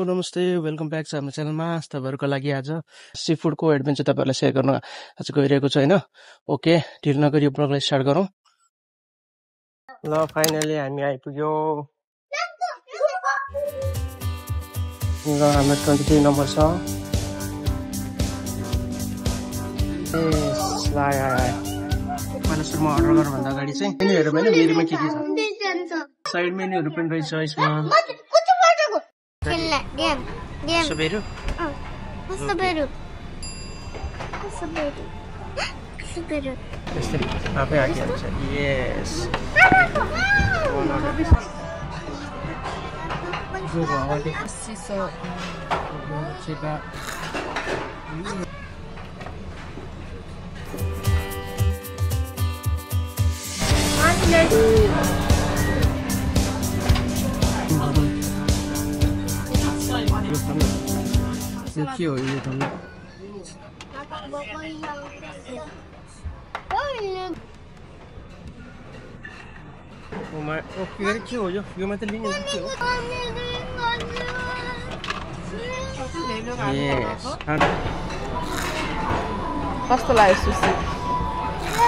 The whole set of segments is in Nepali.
नमस्ते वेलकम ब्याक छ हाम्रो च्यानलमा तपाईँहरूको लागि आज सी फुडको एडभेन्चर तपाईँहरूलाई सेयर गर्न आज गइरहेको छ होइन? ओके ढिल नगरी यो ब्लगलाई स्टार्ट गरौँ। ल फाइनली हामी आइपुग्यो। र हाम्रो ट्वेन्टी थ्री नम्बर छ। Yes, ल। पहिला सुरुमा अर्डर गर्नुभन्दा अगाडि चाहिँ मेन्युहरू पनि मेरोमा के के छ? साइड मेन्युहरू पनि रहेछ यसमा। सबैहरू यस्तै आफै हाकिहाल्छ यस 你挑一个，你挑一个。我买，我给你挑一个，你买的那个是挑。Yes，好。我再来试试。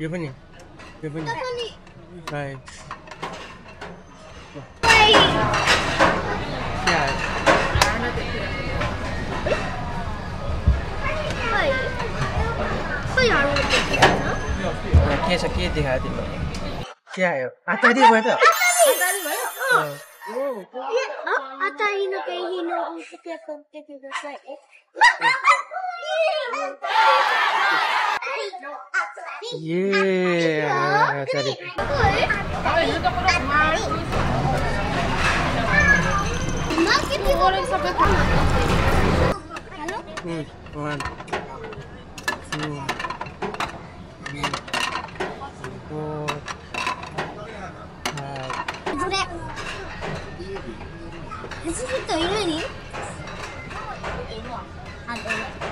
यो पनि यो पनि के छ के देखायो तिमीलाई के आयो आतारी भयो त イエーイ当たり。Good. One, two, three, four, five. これ。走る人いるに？いるわ。あ、どうぞ。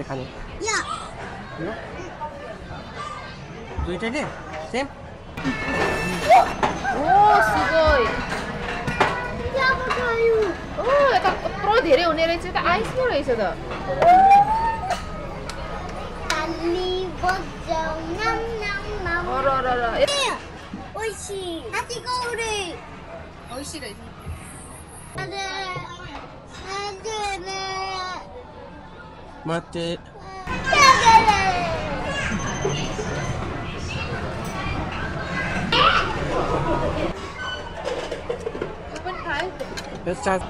এখানে দুইটা নে সেম ও সুগোই 오, 약간 거꾸로 내려오네를 진짜 아이스볼에 있어도. 달리 보자, 냠냠냠. 어라라라. 오이시. 아, 뜨거우래. 오이시래. Mati. Ya, Jetzt halt.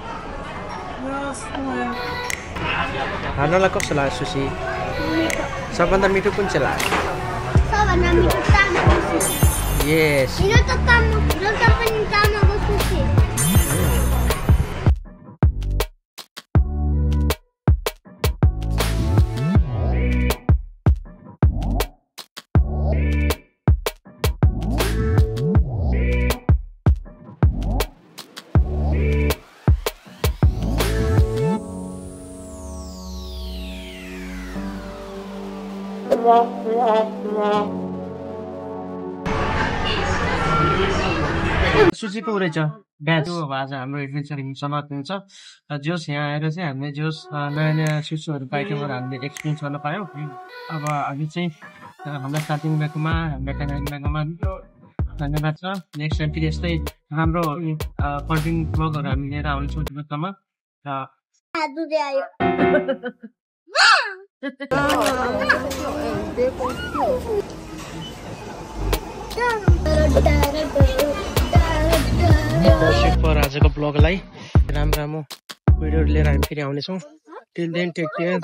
Ano lang ko sila sushi. Saban dami ito pun sila. Saban dami ito tama sushi. Yes. Ilo tatamo, ilo tatamo tama सुचीको रहेछ। ब्याच अब आज हाम्रो एडभेन्चर समाप्त हुन्छ। र जोस् यहाँ आएर चाहिँ हामीले जोस् नयाँ नयाँ चिजहरू आइटमहरू हामीले एक्सपिरियन्स गर्न पायौँ। अब हामी चाहिँ हामीलाई साथी भएकोमा हामीलाई कालिम्पोङ भएकोमा धन्यवाद छ। नेक्स्ट टाइम फेरि यस्तै राम्रो कन्टेन्ट ब्लगहरू हामी लिएर आउनेछौँ तिमीहरूसम्म र पर आजको ब्लगलाई राम्रो राम्रो भिडियोहरू लिएर हामी फेरि आउनेछौँ till then take care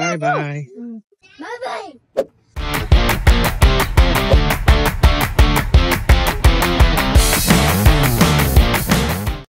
bye bye.